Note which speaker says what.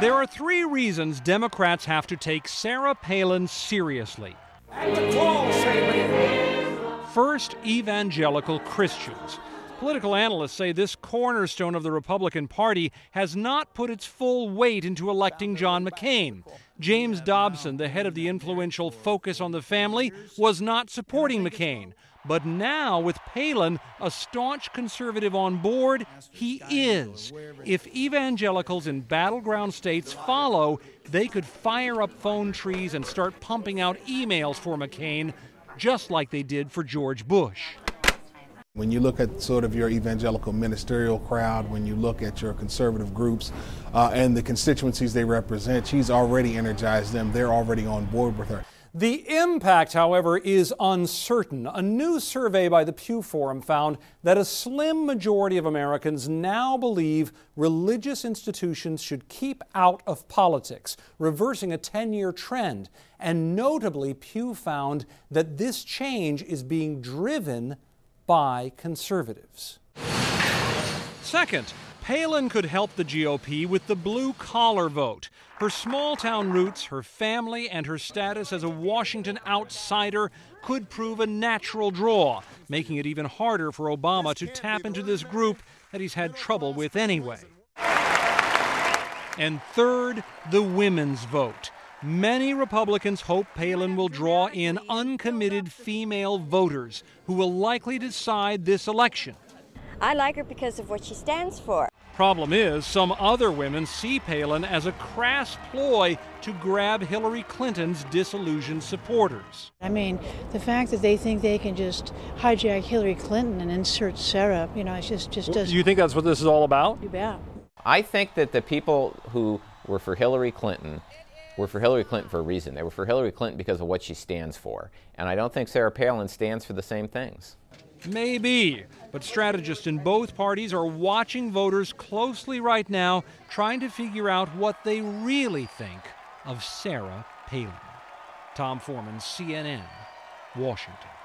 Speaker 1: There are three reasons Democrats have to take Sarah Palin seriously. First, evangelical Christians. Political analysts say this cornerstone of the Republican Party has not put its full weight into electing John McCain. James Dobson, the head of the influential Focus on the Family, was not supporting McCain. But now, with Palin, a staunch conservative on board, he is. If evangelicals in battleground states follow, they could fire up phone trees and start pumping out emails for McCain, just like they did for George Bush.
Speaker 2: When you look at sort of your evangelical ministerial crowd, when you look at your conservative groups uh, and the constituencies they represent, she's already energized them. They're already on board with her.
Speaker 1: The impact, however, is uncertain. A new survey by the Pew Forum found that a slim majority of Americans now believe religious institutions should keep out of politics, reversing a 10 year trend. And notably, Pew found that this change is being driven by conservatives. Second, Palin could help the GOP with the blue collar vote. Her small town roots, her family, and her status as a Washington outsider could prove a natural draw, making it even harder for Obama to tap into this group that he's had trouble with anyway. And third, the women's vote. Many Republicans hope Palin will draw in uncommitted female voters who will likely decide this election.
Speaker 3: I like her because of what she stands for.
Speaker 1: Problem is, some other women see Palin as a crass ploy to grab Hillary Clinton's disillusioned supporters.
Speaker 4: I mean, the fact that they think they can just hijack Hillary Clinton and insert Sarah, you know, it just just doesn't.
Speaker 1: Do you think that's what this is all about?
Speaker 4: You bet.
Speaker 5: I think that the people who were for Hillary Clinton were for Hillary Clinton for a reason. They were for Hillary Clinton because of what she stands for. And I don't think Sarah Palin stands for the same things.
Speaker 1: Maybe. But strategists in both parties are watching voters closely right now, trying to figure out what they really think of Sarah Palin. Tom Foreman, CNN, Washington.